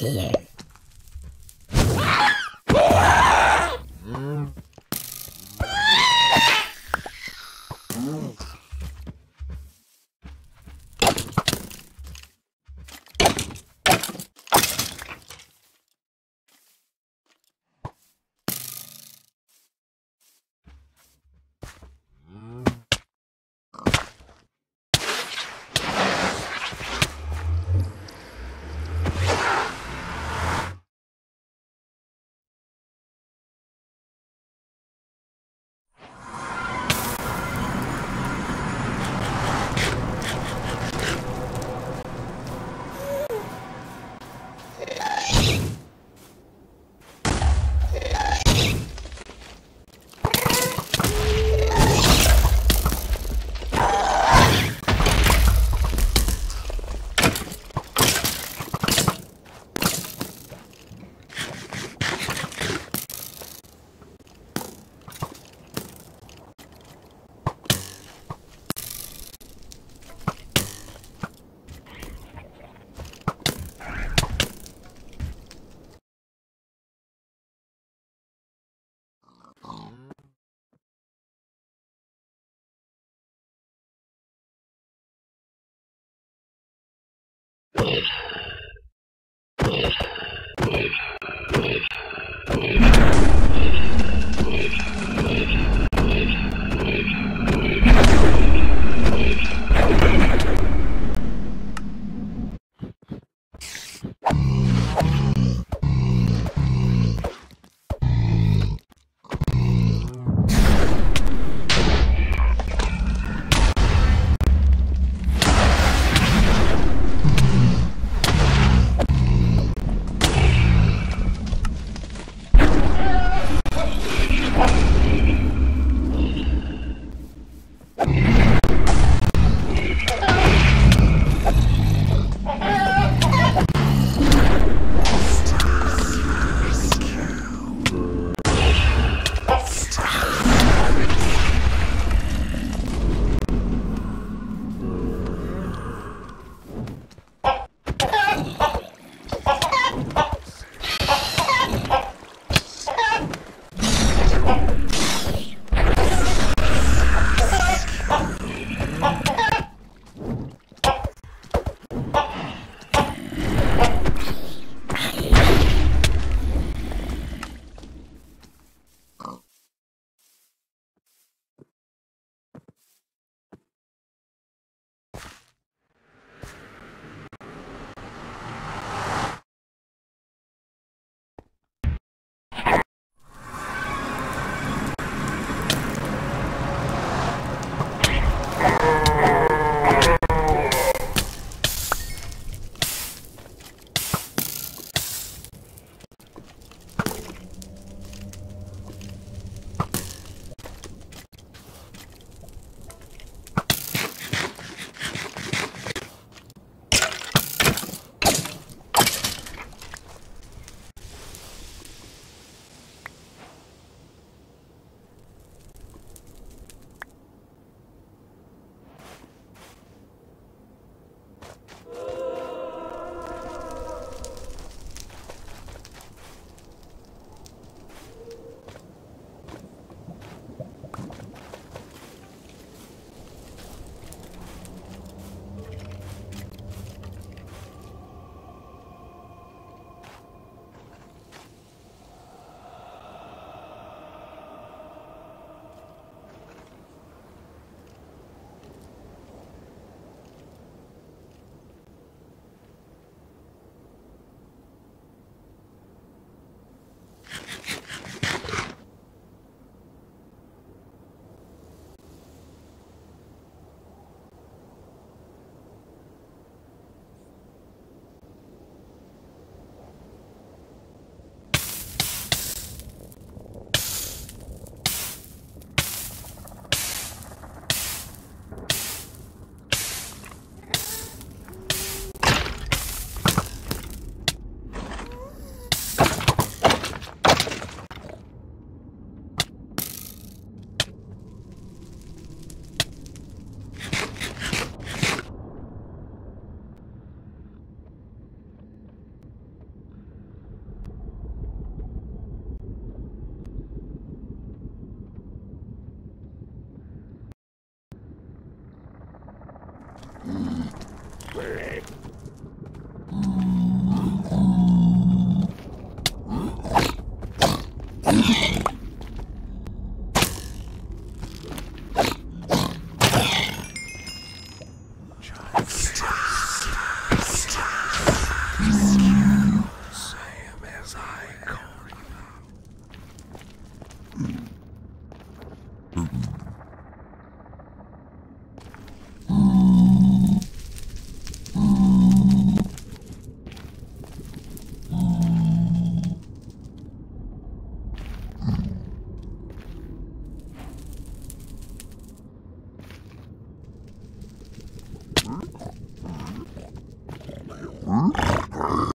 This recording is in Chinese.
here. forward.